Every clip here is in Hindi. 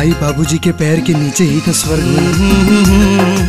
माई बाबूजी के पैर के नीचे ही तो स्वर्ग हुआ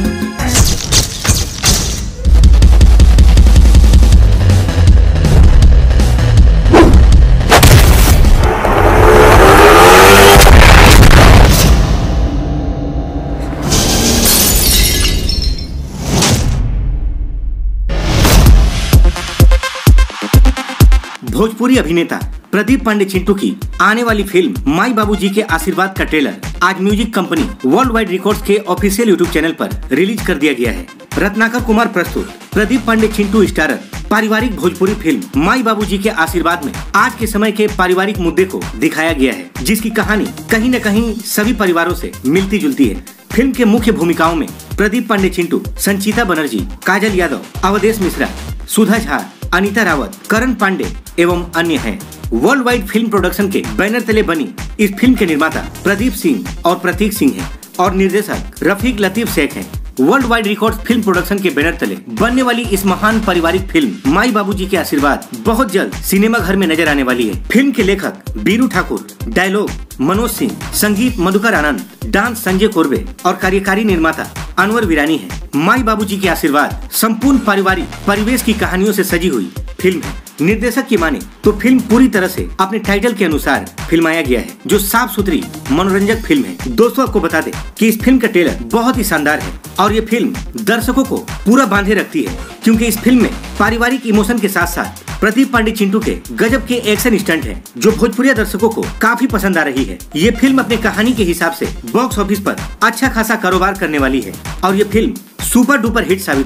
भोजपुरी अभिनेता। प्रदीप पांडे चिंटू की आने वाली फ़िल्म माई बाबूजी के आशीर्वाद का ट्रेलर आज music company world wide record के ऑफिशियल यूट्यूब चैनल पर रिलीज़ कर दिया गया है रत्नाकर कुमार प्रस्तुत, प्रदीप पांडे चिंटू स्टारर, पारिवारिक भोजपुरी फ़िल्म माई बाबूजी के आशीर्वाद में आज के समय के पारिवारिक मुद्दे को दिखाया गया है, जिसकी कहानी कहीं न कहीं सभी परिवारों से मिलती जुलती है फ़िल्म के मुख्य भूमिकाओं में प्रदीप पांडे चिंटू, संचिता बनर्जी, काजल यादव, अवधेश मिश्रा, सुधा झा, अनीता रावत, करण पांडे एवं अन्य हैं। वर्ल्ड वाइड फ़िल्म प्रोडक्शन के बैनर तले बनी इस फ़िल्म के निर्माता प्रदीप सिंह और प्रतीक सिंह हैं और निर्देशक रफीक लतीफ शेख हैं। World wide record film production के बैनर तले बनने वाली इस महान पारिवारिक फ़िल्म माई बाबूजी के आशीर्वाद बहुत जल्द सिनेमा घर में नज़र आने वाली है। फ़िल्म के लेखक बीरू ठाकुर डायलॉग मनोज सिंह, संगीत मधुकर आनंद डांस संजय कोरबे और कार्यकारी निर्माता अनवर वीरानी है। माई बाबूजी के आशीर्वाद संपूर्ण पारिवारिक परिवेश की कहानियों से सजी हुई फ़िल्म है। निर्देशक की माने तो फ़िल्म पूरी तरह से अपने टाइटल के अनुसार फिल्माया गया है, जो साफ़ सुथरी मनोरंजक फ़िल्म है। दोस्तों, आपको बता दें कि इस फ़िल्म का ट्रेलर बहुत ही शानदार है और ये फ़िल्म दर्शकों को पूरा बांधे रखती है, क्योंकि इस फ़िल्म में पारिवारिक इमोशन के साथ साथ प्रदीप पांडे चिंटू के गजब के एक्शन स्टंट है, जो भोजपुरी दर्शकों को काफ़ी पसंद आ रही है। ये फ़िल्म अपने कहानी के हिसाब से बॉक्स ऑफ़िस पर अच्छा खासा कारोबार करने वाली है और ये फ़िल्म सुपर डुपर हिट साबित